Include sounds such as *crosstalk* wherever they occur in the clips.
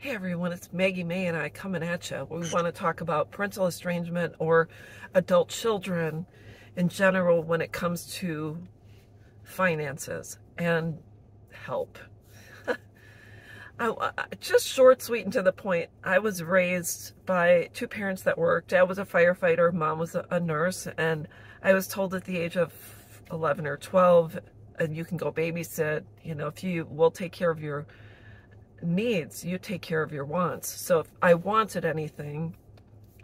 Hey everyone, it's Maggie May and I coming at you. We want to talk about parental estrangement or adult children in general when it comes to finances and help. *laughs* I, just short, sweet, and to the point. I was raised by two parents that worked. Dad was a firefighter, mom was a, nurse, and I was told at the age of 11 or 12, and you can go babysit, you know, if you will take care of your needs, you take care of your wants. So if I wanted anything,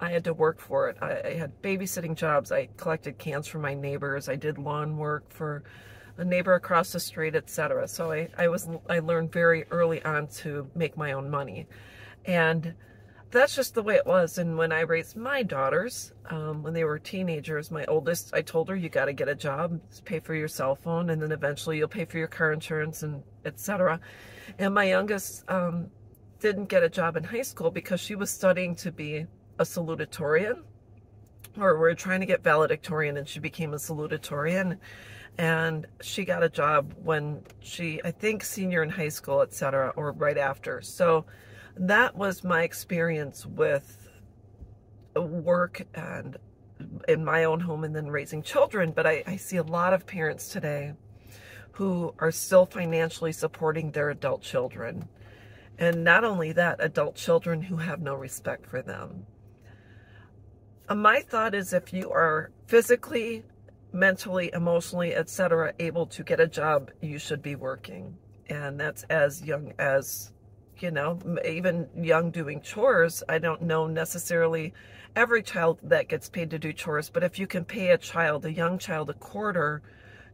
I had to work for it. I, I had babysitting jobs. I collected cans from my neighbors. I did lawn work for a neighbor across the street, etc. So I, I was I learned very early on to make my own money. And that's just the way it was. And when I raised my daughters, um, when they were teenagers, my oldest, I told her, you got to get a job, pay for your cell phone, and then eventually you'll pay for your car insurance and etc. And my youngest um, didn't get a job in high school because she was studying to be a salutatorian, or we're trying to get valedictorian, and she became a salutatorian. And she got a job when she, I think, senior in high school, etc., or right after. So that was my experience with work and in my own home and then raising children. But I, I see a lot of parents today who are still financially supporting their adult children. And not only that, adult children who have no respect for them. Uh, my thought is if you are physically, mentally, emotionally, etc., able to get a job, you should be working. And that's as young as you know, even young doing chores, I don't know necessarily every child that gets paid to do chores, but if you can pay a child, a young child, a quarter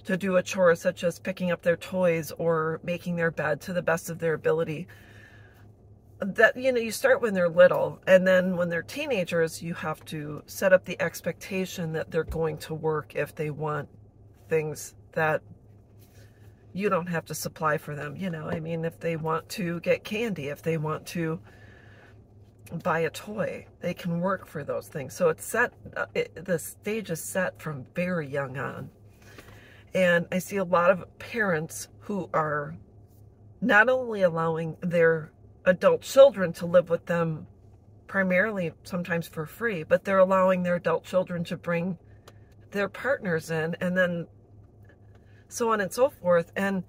to do a chore such as picking up their toys or making their bed to the best of their ability, that, you know, you start when they're little, and then when they're teenagers, you have to set up the expectation that they're going to work if they want things that you don't have to supply for them. You know, I mean, if they want to get candy, if they want to buy a toy, they can work for those things. So it's set, uh, it, the stage is set from very young on. And I see a lot of parents who are not only allowing their adult children to live with them primarily sometimes for free, but they're allowing their adult children to bring their partners in and then so on and so forth. And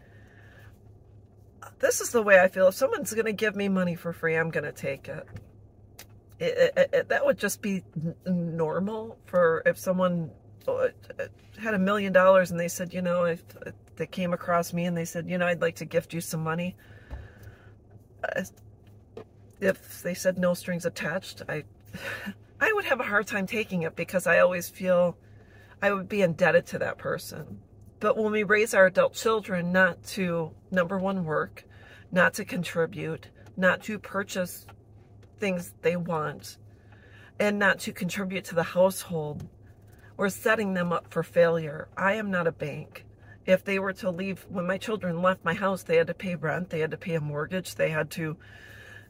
this is the way I feel. If someone's going to give me money for free, I'm going to take it. It, it, it. That would just be normal for if someone uh, had a million dollars and they said, you know, if they came across me and they said, you know, I'd like to gift you some money. If they said no strings attached, I, *laughs* I would have a hard time taking it because I always feel I would be indebted to that person. But when we raise our adult children not to, number one, work, not to contribute, not to purchase things they want, and not to contribute to the household, we're setting them up for failure. I am not a bank. If they were to leave, when my children left my house, they had to pay rent, they had to pay a mortgage, they had to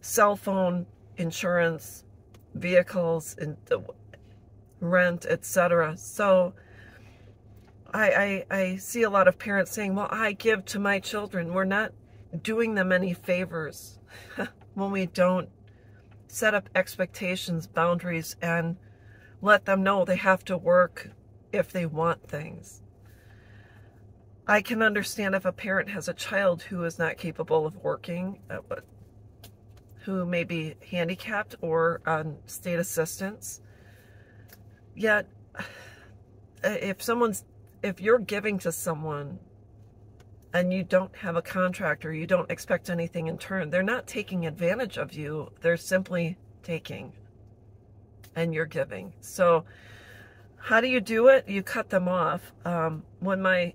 cell phone, insurance, vehicles, and uh, rent, etc. So I, I, I see a lot of parents saying, well, I give to my children. We're not doing them any favors *laughs* when we don't set up expectations, boundaries, and let them know they have to work if they want things. I can understand if a parent has a child who is not capable of working, uh, who may be handicapped or on state assistance. Yet, *sighs* if someone's if you're giving to someone and you don't have a contract or you don't expect anything in turn, they're not taking advantage of you. They're simply taking and you're giving. So how do you do it? You cut them off. Um, when my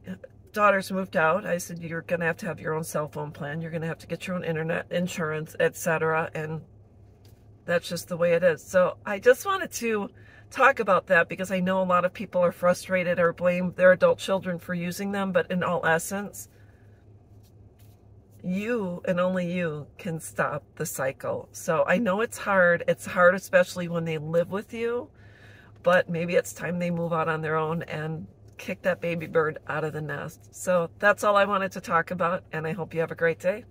daughters moved out, I said, you're going to have to have your own cell phone plan. You're going to have to get your own internet insurance, etc. And that's just the way it is. So I just wanted to talk about that because I know a lot of people are frustrated or blame their adult children for using them, but in all essence, you and only you can stop the cycle. So I know it's hard. It's hard, especially when they live with you, but maybe it's time they move out on their own and kick that baby bird out of the nest. So that's all I wanted to talk about, and I hope you have a great day.